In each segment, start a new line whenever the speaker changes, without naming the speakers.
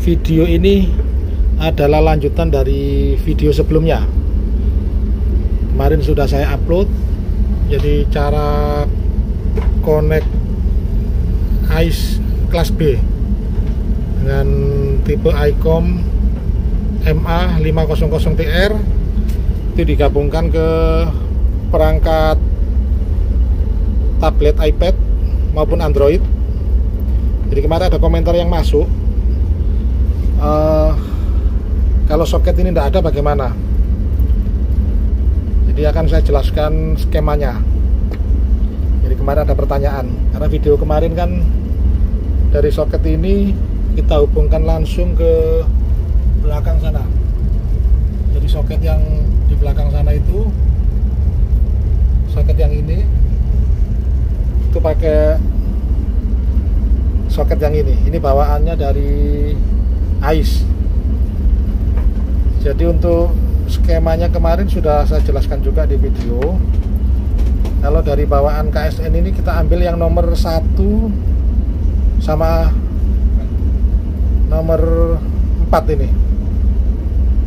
video ini adalah lanjutan dari video sebelumnya. Kemarin sudah saya upload. Jadi cara connect ICE kelas B dengan tipe ICOM MA500TR itu digabungkan ke perangkat tablet iPad maupun Android. Jadi kemarin ada komentar yang masuk uh, kalau soket ini tidak ada bagaimana? Jadi akan saya jelaskan skemanya. Jadi kemarin ada pertanyaan. Karena video kemarin kan dari soket ini kita hubungkan langsung ke belakang sana. Jadi soket yang di belakang sana itu soket yang ini itu pakai soket yang ini. Ini bawaannya dari ICE jadi untuk skemanya kemarin sudah saya jelaskan juga di video. Kalau dari bawaan KSN ini kita ambil yang nomor satu sama nomor 4 ini.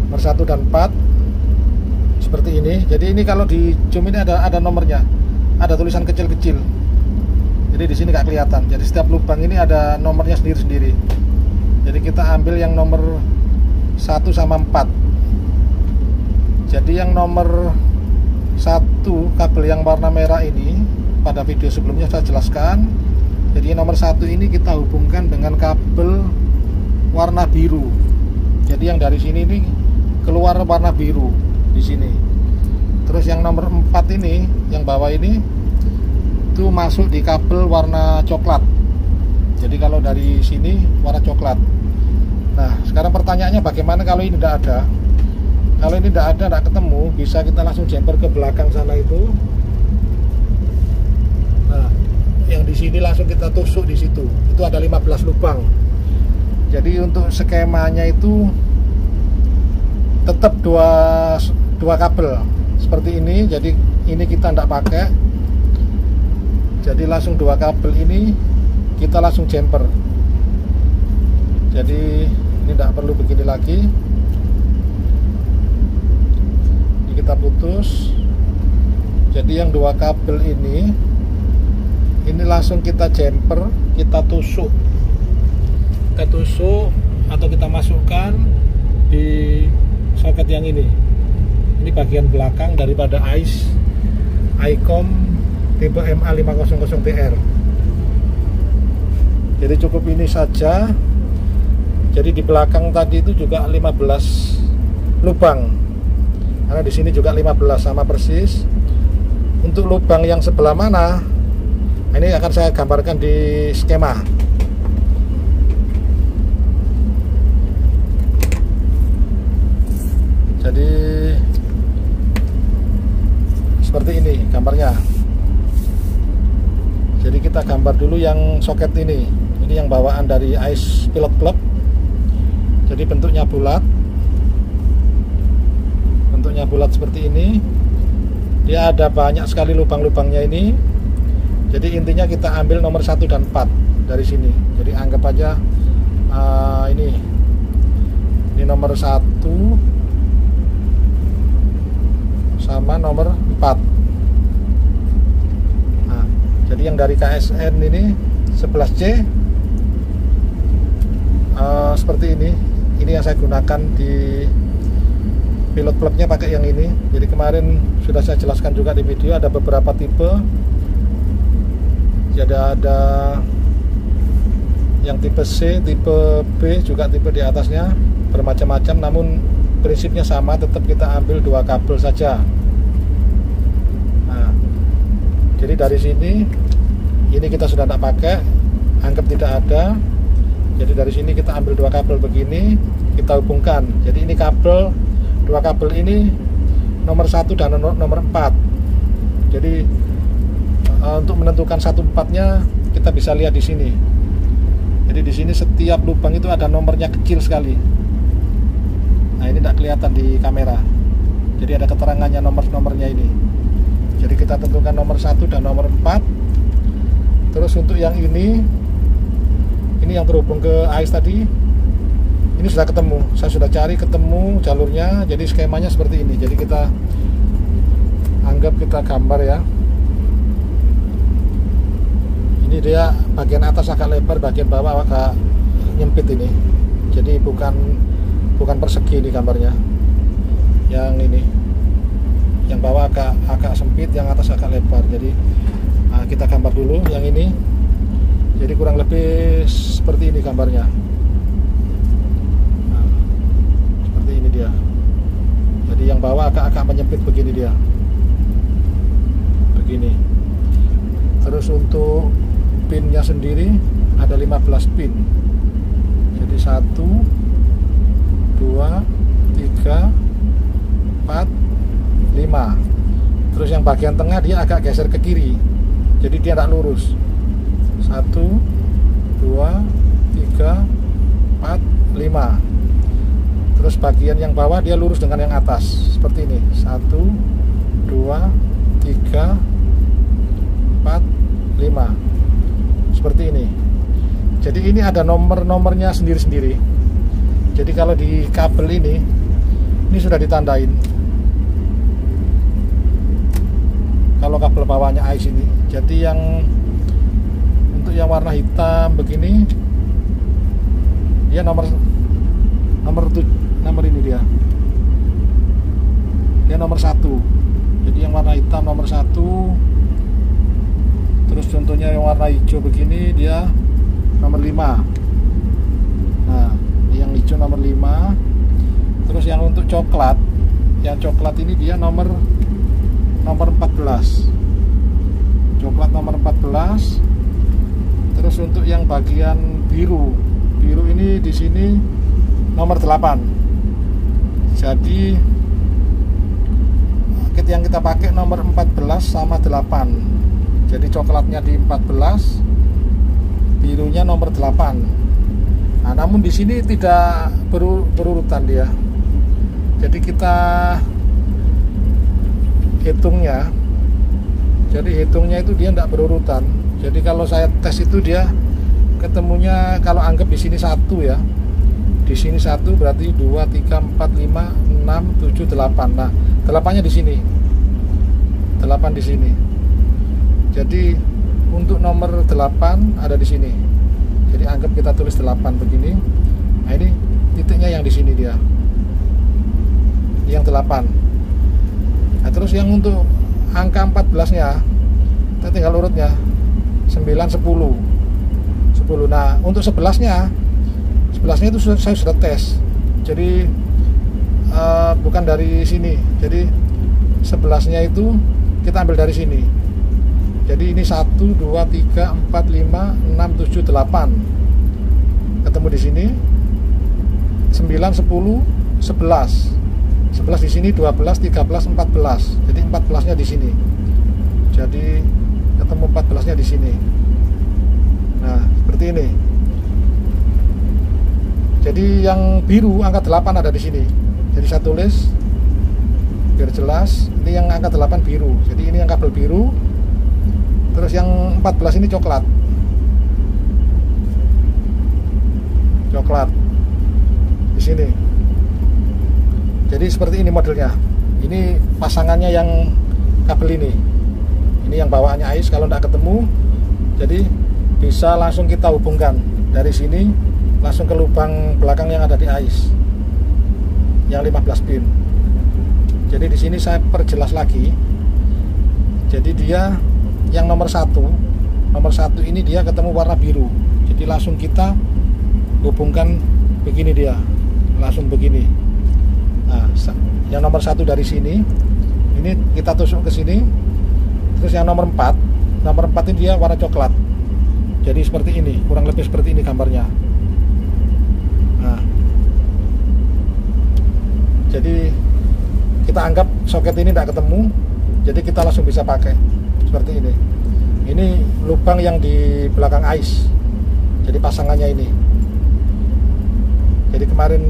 Nomor satu dan 4 seperti ini. Jadi ini kalau di zoom ini ada ada nomornya. Ada tulisan kecil-kecil. Jadi di sini nggak kelihatan. Jadi setiap lubang ini ada nomornya sendiri-sendiri jadi kita ambil yang nomor 1 sama 4 jadi yang nomor satu kabel yang warna merah ini pada video sebelumnya saya jelaskan. Jadi nomor satu ini kita hubungkan dengan kabel warna biru. Jadi yang dari sini ini keluar warna biru di sini. Terus yang nomor 4 ini yang bawah ini itu masuk di kabel warna coklat jadi kalau dari sini warna coklat Nah, sekarang pertanyaannya bagaimana kalau ini tidak ada? Kalau ini tidak ada, tidak ketemu, bisa kita langsung jumper ke belakang sana itu. Nah, yang di sini langsung kita tusuk di situ. Itu ada 15 lubang. Jadi untuk skemanya itu tetap dua dua kabel seperti ini. Jadi ini kita tidak pakai. Jadi langsung dua kabel ini kita langsung jumper. Jadi ini tidak perlu begini lagi. Ini kita putus. Jadi yang dua kabel ini ini langsung kita jumper kita tusuk. Kita tusuk atau kita masukkan di soket yang ini. Ini bagian belakang daripada ICE ICOM tipe MA500TR jadi cukup ini saja. Jadi di belakang tadi itu juga 15 lubang. Karena di sini juga 15 sama persis. Untuk lubang yang sebelah mana? Ini akan saya gambarkan di skema. Jadi seperti ini gambarnya. Jadi kita gambar dulu yang soket ini ini yang bawaan dari Ice Pilot Club. Jadi bentuknya bulat. Bentuknya bulat seperti ini. Dia ada banyak sekali lubang-lubangnya ini. Jadi intinya kita ambil nomor 1 dan 4 dari sini. Jadi anggap aja uh, ini ini nomor 1 sama nomor 4 nah, jadi yang dari KSN ini 11C uh, seperti ini. Ini yang saya gunakan di pilot plugnya pakai yang ini. Jadi kemarin sudah saya jelaskan juga di video ada beberapa tipe. Jadi ada yang tipe C, tipe B juga tipe di atasnya bermacam-macam. Namun prinsipnya sama tetap kita ambil dua kabel saja. Nah, jadi dari sini ini kita sudah tidak pakai anggap tidak ada jadi dari sini kita ambil dua kabel begini kita hubungkan. Jadi ini kabel dua kabel ini nomor satu dan nomor, 4 jadi uh, untuk menentukan satu empatnya kita bisa lihat di sini. Jadi di sini setiap lubang itu ada nomornya kecil sekali. Nah ini tidak kelihatan di kamera. Jadi ada keterangannya nomor-nomornya ini. Jadi kita tentukan nomor satu dan nomor 4 terus untuk yang ini ini yang terhubung ke AIS tadi. Ini sudah ketemu saya sudah cari ketemu jalurnya jadi skemanya seperti ini. Jadi kita anggap kita gambar ya. Ini dia bagian atas agak lebar bagian bawah agak nyempit ini. Jadi bukan bukan persegi ini gambarnya. Yang ini yang bawah agak agak sempit yang atas agak lebar. Jadi nah, kita gambar dulu yang ini jadi kurang lebih seperti ini gambarnya. Dia. Jadi yang bawah agak-agak menyempit begini dia. Begini. Terus untuk pinnya sendiri ada 15 pin. Jadi 1 2 3 4 5 terus yang bagian tengah dia agak geser ke kiri. Jadi dia tidak lurus 1 2 3 4 5 terus bagian yang bawah dia lurus dengan yang atas seperti ini. Satu dua tiga empat lima. Seperti ini. Jadi ini ada nomor-nomornya sendiri-sendiri. Jadi kalau di kabel ini ini sudah ditandain. Kalau kabel bawahnya ice ini jadi yang yang warna hitam begini. Dia nomor nomor nomor ini dia. Dia nomor satu. Jadi yang warna hitam nomor satu. Terus contohnya yang warna hijau begini dia nomor 5 nah yang hijau nomor 5 terus yang untuk coklat yang coklat ini dia nomor nomor 14 coklat nomor 14 terus untuk yang bagian biru. Biru ini di sini nomor 8 jadi kit yang kita pakai nomor 14 sama 8 jadi coklatnya di 14 birunya nomor 8 nah namun di sini tidak berur berurutan dia. Jadi kita hitungnya jadi hitungnya itu dia tidak berurutan. Jadi kalau saya tes itu dia ketemunya kalau anggap di sini satu ya. Di sini satu berarti dua tiga empat lima enam tujuh delapan. Nah delapannya di sini. Delapan di sini. Jadi untuk nomor delapan ada di sini. Jadi anggap kita tulis delapan begini. Nah ini titiknya yang di sini dia. Yang delapan. Nah terus yang untuk angka 14 nya kita tinggal urutnya 9 10 10 nah untuk 11 nya sebelasnya itu sudah, saya sudah tes. Jadi uh, bukan dari sini. Jadi sebelasnya itu kita ambil dari sini. Jadi ini 1 2 3 4 5 6 7 8 ketemu di sini 9 10 11 11 di sini 12 13 14 jadi 14 nya di sini. Jadi ketemu 14 nya di sini. Nah seperti ini. Jadi yang biru angka 8 ada di sini. Jadi saya tulis biar jelas ini yang angka 8 biru. Jadi ini yang kabel biru. Terus yang 14 ini coklat. Coklat. Di sini jadi seperti ini modelnya. Ini pasangannya yang kabel ini. Ini yang bawaannya ais kalau tidak ketemu jadi bisa langsung kita hubungkan. Dari sini langsung ke lubang belakang yang ada di ais yang 15 pin jadi di sini saya perjelas lagi. Jadi dia yang nomor satu nomor satu ini dia ketemu warna biru. Jadi langsung kita hubungkan begini dia langsung begini yang nomor satu dari sini ini kita tusuk ke sini. Terus yang nomor 4 nomor 4 ini dia warna coklat. Jadi seperti ini kurang lebih seperti ini gambarnya. Nah. Jadi kita anggap soket ini tidak ketemu jadi kita langsung bisa pakai seperti ini. Ini lubang yang di belakang ice jadi pasangannya ini. Jadi kemarin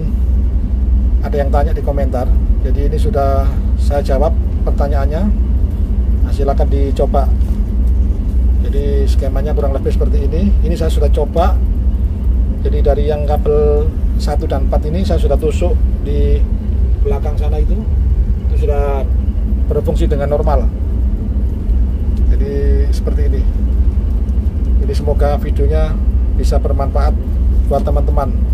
ada yang tanya di komentar. Jadi ini sudah saya jawab pertanyaannya. Nah, silakan dicoba. Jadi skemanya kurang lebih seperti ini. Ini saya sudah coba. Jadi dari yang kabel 1 dan 4 ini saya sudah tusuk di belakang sana itu. Itu sudah berfungsi dengan normal. Jadi seperti ini. Jadi semoga videonya bisa bermanfaat buat teman-teman.